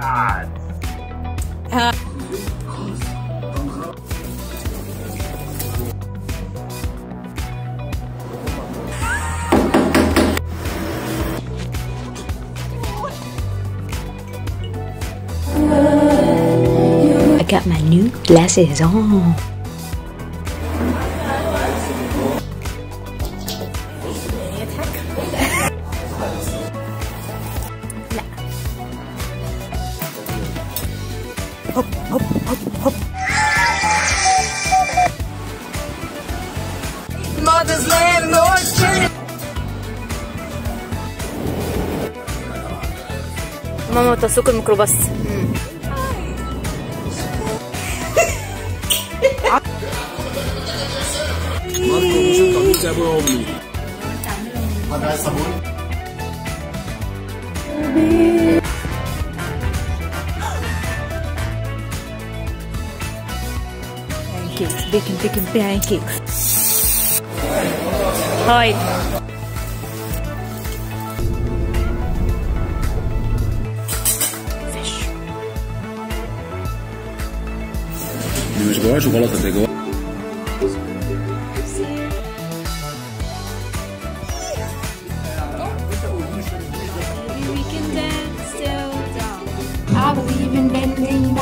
God. got my new glasses on. ماما تسوق الميكروباص. Pancakes, bacon, bacon, Bromi. Pakai sabun. Pancakes, baking, baking pancakes. Hi. Miłość goła, czy wola?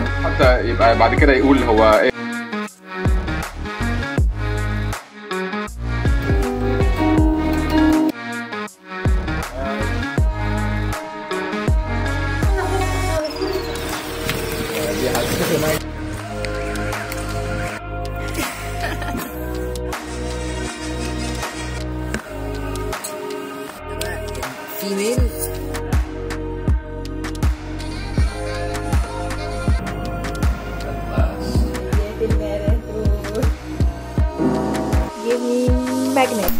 حتى يبقى بعد كده يقول هو إيه. آه، دي حاجة. magnet.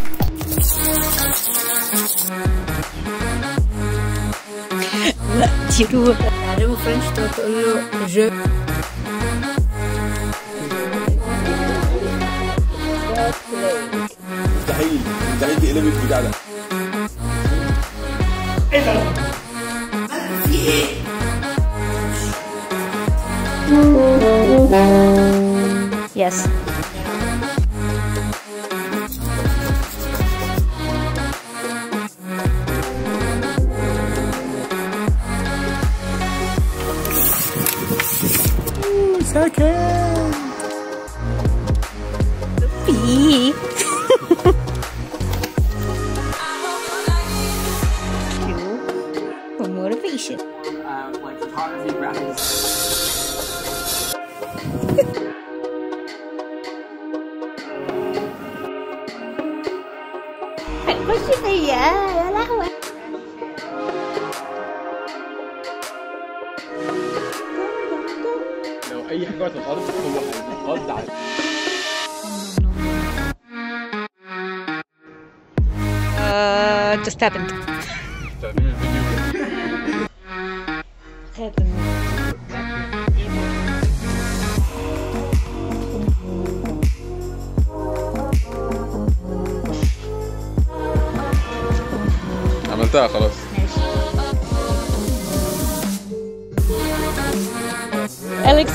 لا تروح تعلمه فرنش تقول له je مستحيل مستحيل تقلب البتاع ده Yes. second. Pee. for motivation. Uh, like photography graphics. اي حاجه وقت الارض هو هيتغض على Uh, just happened. تعمل الفيديو كده Happened. عملتها خلاص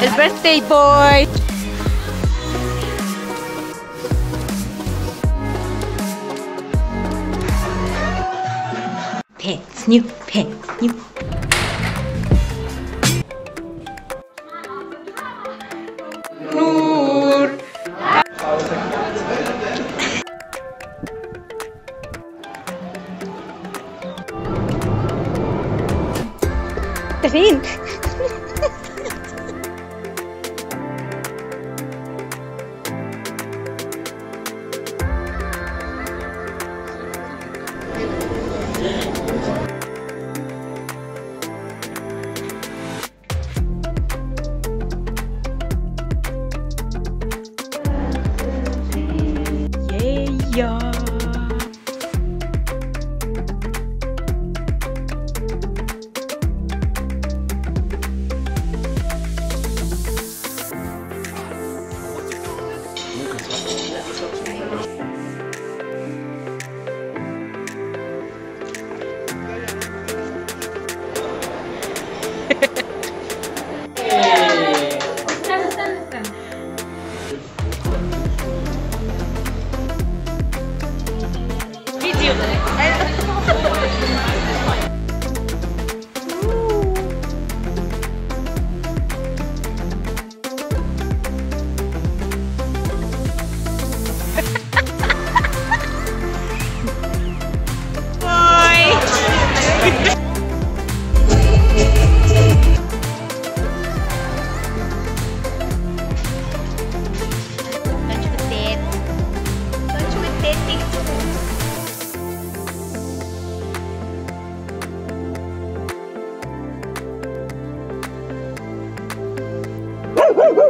It's birthday boy! Pants, new pants, new. The Rain.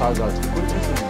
zahlreiche Kunden